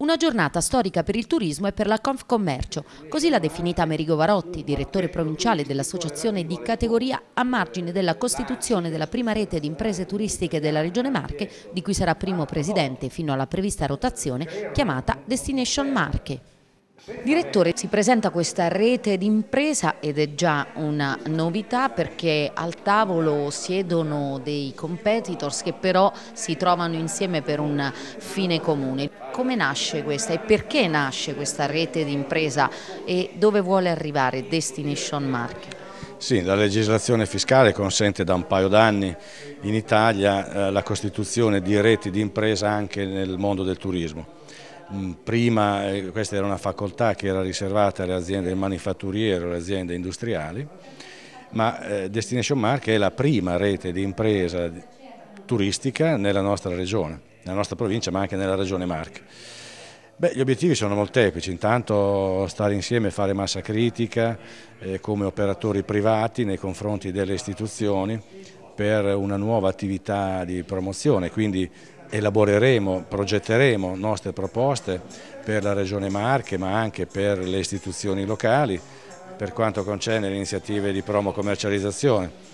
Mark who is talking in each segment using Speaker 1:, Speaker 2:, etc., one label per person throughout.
Speaker 1: Una giornata storica per il turismo e per la Confcommercio, così l'ha definita Amerigo Varotti, direttore provinciale dell'associazione di categoria a margine della costituzione della prima rete di imprese turistiche della Regione Marche, di cui sarà primo presidente fino alla prevista rotazione, chiamata Destination Marche. Direttore, si presenta questa rete d'impresa ed è già una novità perché al tavolo siedono dei competitors che però si trovano insieme per un fine comune. Come nasce questa e perché nasce questa rete d'impresa e dove vuole arrivare Destination Market?
Speaker 2: Sì, la legislazione fiscale consente da un paio d'anni in Italia eh, la costituzione di reti di impresa anche nel mondo del turismo. Mm, prima eh, questa era una facoltà che era riservata alle aziende manifatturiere o alle aziende industriali, ma eh, Destination Mark è la prima rete di impresa turistica nella nostra regione, nella nostra provincia ma anche nella regione Marche. Beh, gli obiettivi sono molteplici, intanto stare insieme e fare massa critica eh, come operatori privati nei confronti delle istituzioni per una nuova attività di promozione, quindi elaboreremo, progetteremo nostre proposte per la Regione Marche ma anche per le istituzioni locali per quanto concerne le iniziative di promo commercializzazione.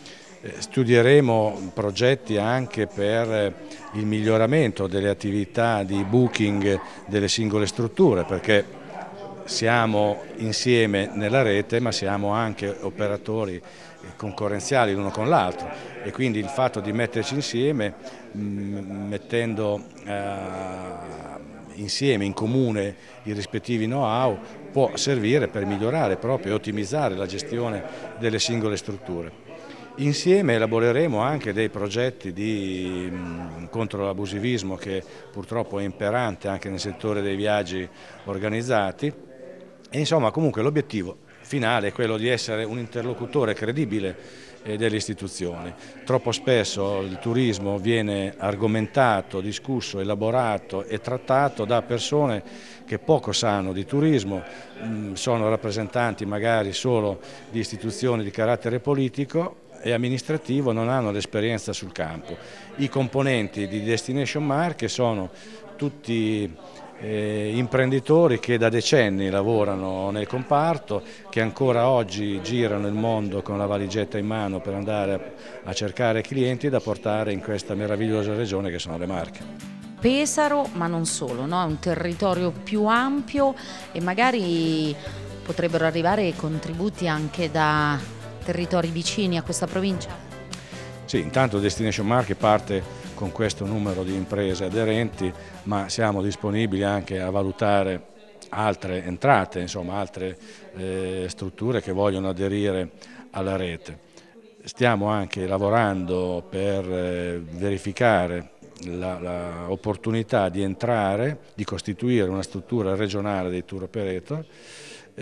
Speaker 2: Eh, studieremo progetti anche per il miglioramento delle attività di booking delle singole strutture perché siamo insieme nella rete ma siamo anche operatori concorrenziali l'uno con l'altro e quindi il fatto di metterci insieme mm, mettendo eh, insieme in comune i rispettivi know-how può servire per migliorare proprio e ottimizzare la gestione delle singole strutture. Insieme elaboreremo anche dei progetti di, mh, contro l'abusivismo che purtroppo è imperante anche nel settore dei viaggi organizzati e insomma comunque l'obiettivo finale è quello di essere un interlocutore credibile eh, delle istituzioni. Troppo spesso il turismo viene argomentato, discusso, elaborato e trattato da persone che poco sanno di turismo, mm, sono rappresentanti magari solo di istituzioni di carattere politico e amministrativo non hanno l'esperienza sul campo. I componenti di Destination Marche sono tutti eh, imprenditori che da decenni lavorano nel comparto, che ancora oggi girano il mondo con la valigetta in mano per andare a, cercare clienti da portare in questa meravigliosa regione che sono le Marche.
Speaker 1: Pesaro, ma non solo, no? è un territorio più ampio e magari potrebbero arrivare contributi anche da territori vicini a questa provincia?
Speaker 2: Sì, intanto Destination Marche parte con questo numero di imprese aderenti, ma siamo disponibili anche a valutare altre entrate, insomma altre eh, strutture che vogliono aderire alla rete. Stiamo anche lavorando per eh, verificare l'opportunità di entrare, di costituire una struttura regionale dei tour operator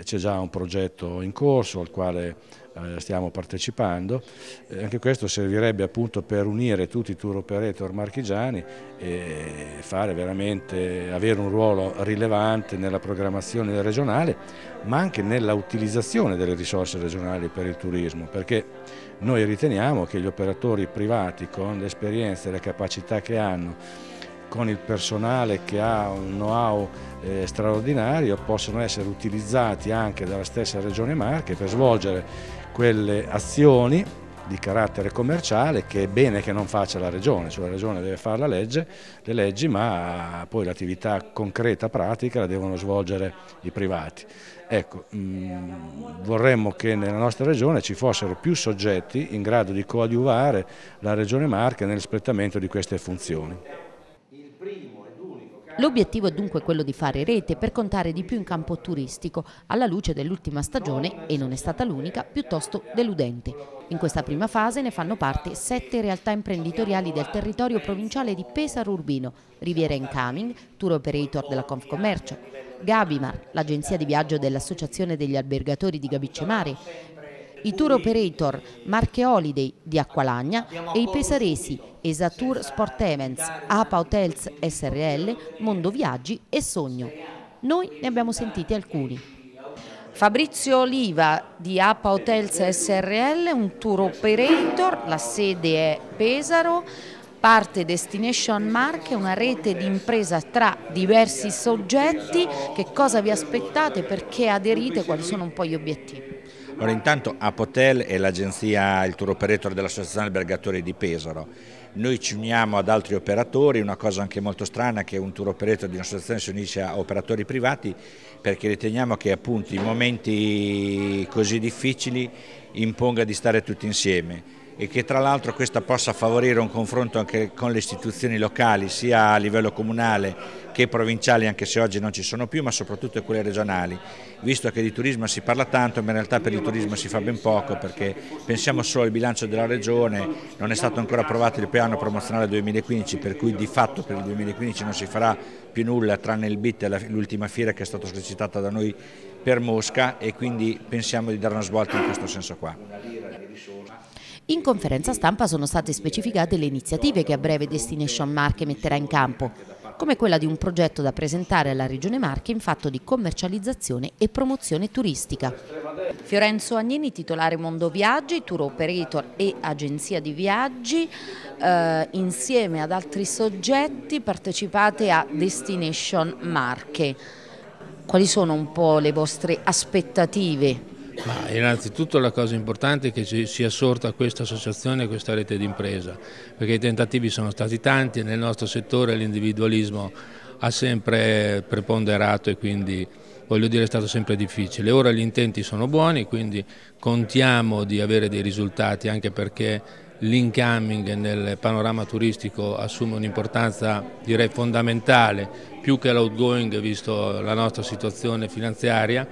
Speaker 2: c'è già un progetto in corso al quale eh, stiamo partecipando, anche questo servirebbe appunto per unire tutti i tour operator marchigiani e fare veramente, avere un ruolo rilevante nella programmazione regionale, ma anche nella utilizzazione delle risorse regionali per il turismo, perché noi riteniamo che gli operatori privati con l'esperienza e le capacità che hanno con il personale che ha un know-how eh, straordinario possono essere utilizzati anche dalla stessa Regione Marche per svolgere quelle azioni di carattere commerciale che è bene che non faccia la Regione, cioè la Regione deve fare la legge, le leggi ma poi l'attività concreta, pratica la devono svolgere i privati. Ecco, mh, mm, vorremmo che nella nostra Regione ci fossero più soggetti in grado di coadiuvare la Regione Marche nell'espletamento di queste funzioni.
Speaker 1: L'obiettivo è dunque quello di fare rete per contare di più in campo turistico, alla luce dell'ultima stagione, e non è stata l'unica, piuttosto deludente. In questa prima fase ne fanno parte sette realtà imprenditoriali del territorio provinciale di Pesaro Urbino, Riviera Incoming, tour operator della Confcommercio, Gabimar, l'agenzia di viaggio dell'Associazione degli albergatori di Gabice Mare, i tour operator Marche Holiday di Acqualagna e i pesaresi Esatur Sport Events, APA Hotels SRL, Mondo Viaggi e Sogno. Noi ne abbiamo sentiti alcuni. Fabrizio Oliva di APA Hotels SRL, un tour operator, la sede è Pesaro, parte Destination Marche, una rete di impresa tra diversi soggetti, che cosa vi aspettate, perché aderite, quali sono un po' gli obiettivi?
Speaker 3: Allora intanto Apotel è l'agenzia, il tour operator dell'Associazione Albergatori di Pesaro. Noi ci uniamo ad altri operatori, una cosa anche molto strana che un tour operator di un'associazione si unisce a operatori privati perché riteniamo che appunto in momenti così difficili imponga di stare tutti insieme e che tra l'altro questa possa favorire un confronto anche con le istituzioni locali sia a livello comunale che provinciali anche se oggi non ci sono più ma soprattutto quelle regionali visto che di turismo si parla tanto ma in realtà per il turismo si fa ben poco perché pensiamo solo al bilancio della regione non è stato ancora approvato il piano promozionale 2015 per cui di fatto per il 2015 non si farà più nulla tranne il BIT l'ultima fiera che è stata sollecitata da noi per Mosca e quindi pensiamo di dare una svolta in questo senso qua.
Speaker 1: In conferenza stampa sono state specificate le iniziative che a breve Destination Marche metterà in campo, come quella di un progetto da presentare alla Regione Marche in fatto di commercializzazione e promozione turistica. Fiorenzo Agnini, titolare Mondo Viaggi, tour operator e agenzia di viaggi, eh, insieme ad altri soggetti partecipate a Destination Marche. Quali sono un po' le vostre aspettative
Speaker 4: ma innanzitutto la cosa importante è che ci sia sorta questa associazione, questa rete d'impresa, perché i tentativi sono stati tanti e nel nostro settore l'individualismo ha sempre preponderato e quindi voglio dire è stato sempre difficile. Ora gli intenti sono buoni, quindi contiamo di avere dei risultati anche perché l'incoming nel panorama turistico assume un'importanza direi fondamentale più che l'outgoing visto la nostra situazione finanziaria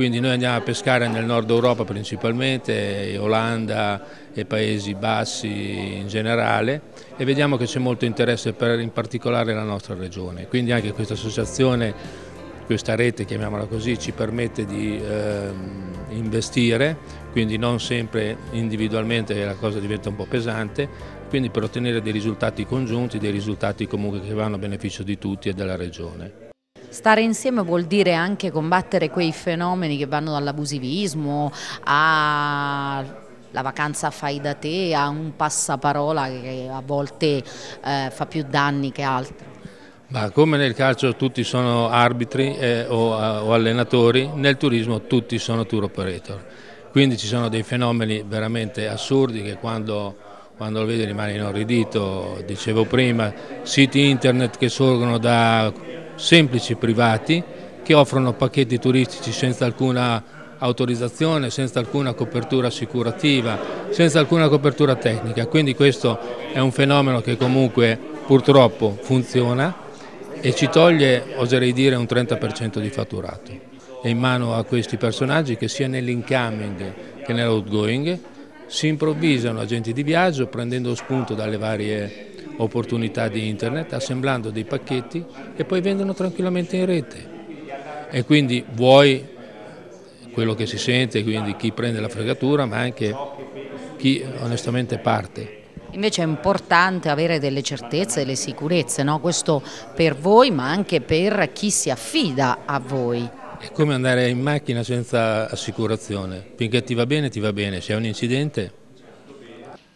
Speaker 4: quindi noi andiamo a pescare nel nord Europa principalmente, Olanda e Paesi Bassi in generale e vediamo che c'è molto interesse per in particolare la nostra regione, quindi anche questa associazione, questa rete chiamiamola così, ci permette di eh, investire, quindi non sempre individualmente la cosa diventa un po' pesante, quindi per ottenere dei risultati congiunti, dei risultati comunque che vanno a beneficio di tutti e della regione.
Speaker 1: Stare insieme vuol dire anche combattere quei fenomeni che vanno dall'abusivismo alla vacanza fai da te, a un passaparola che a volte eh, fa più danni che altro.
Speaker 4: Ma come nel calcio tutti sono arbitri eh, o, o, allenatori, nel turismo tutti sono tour operator. Quindi ci sono dei fenomeni veramente assurdi che quando, quando lo vedi rimane inorridito. Dicevo prima, siti internet che sorgono da semplici privati che offrono pacchetti turistici senza alcuna autorizzazione, senza alcuna copertura assicurativa, senza alcuna copertura tecnica. Quindi questo è un fenomeno che comunque purtroppo funziona e ci toglie, oserei dire, un 30% di fatturato. È in mano a questi personaggi che sia nell'incoming che nell'outgoing si improvvisano agenti di viaggio prendendo spunto dalle varie opportunità di internet, assemblando dei pacchetti e poi vendono tranquillamente in rete. E quindi vuoi quello che si sente, quindi chi prende la fregatura, ma anche chi onestamente parte.
Speaker 1: Invece è importante avere delle certezze, delle sicurezze, no? questo per voi ma anche per chi si affida a voi.
Speaker 4: È come andare in macchina senza assicurazione, finché ti va bene ti va bene, se hai un incidente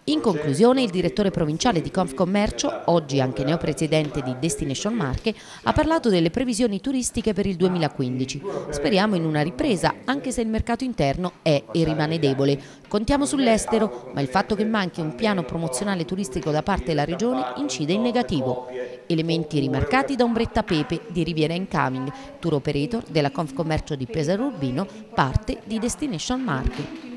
Speaker 1: in conclusione, il direttore provinciale di Confcommercio, oggi anche neopresidente di Destination Marche, ha parlato delle previsioni turistiche per il 2015. Speriamo in una ripresa, anche se il mercato interno è e rimane debole. Contiamo sull'estero, ma il fatto che manchi un piano promozionale turistico da parte della Regione incide in negativo. Elementi rimarcati da Ombretta Pepe di Riviera Incoming, tour operator della Confcommercio di Pesaro Urbino, parte di Destination Marche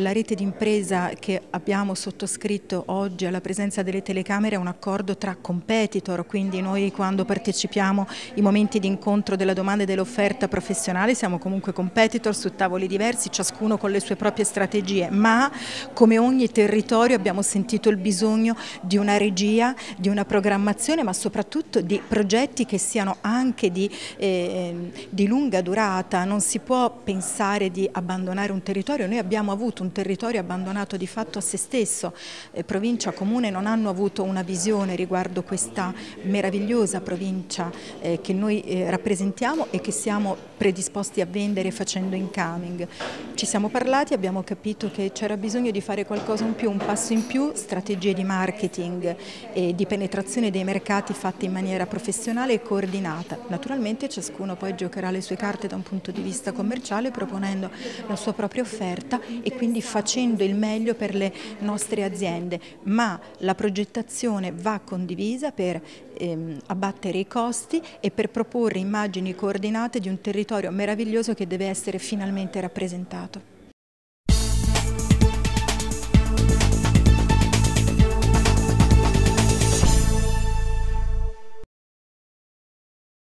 Speaker 5: la rete d'impresa che abbiamo sottoscritto oggi alla presenza delle telecamere è un accordo tra competitor, quindi noi quando partecipiamo ai momenti di incontro della domanda e dell'offerta professionale siamo comunque competitor su tavoli diversi, ciascuno con le sue proprie strategie, ma come ogni territorio abbiamo sentito il bisogno di una regia, di una programmazione, ma soprattutto di progetti che siano anche di, eh, di lunga durata, non si può pensare di abbandonare un territorio, noi abbiamo avuto un un territorio abbandonato di fatto a se stesso. Eh, provincia, comune non hanno avuto una visione riguardo questa meravigliosa provincia eh, che noi eh, rappresentiamo e che siamo predisposti a vendere facendo incoming. Ci siamo parlati, abbiamo capito che c'era bisogno di fare qualcosa in più, un passo in più, strategie di marketing e di penetrazione dei mercati fatte in maniera professionale e coordinata. Naturalmente ciascuno poi giocherà le sue carte da un punto di vista commerciale proponendo la sua propria offerta e quindi facendo il meglio per le nostre aziende, ma la progettazione va condivisa per ehm, abbattere i costi e per proporre immagini coordinate di un territorio meraviglioso che deve essere finalmente rappresentato.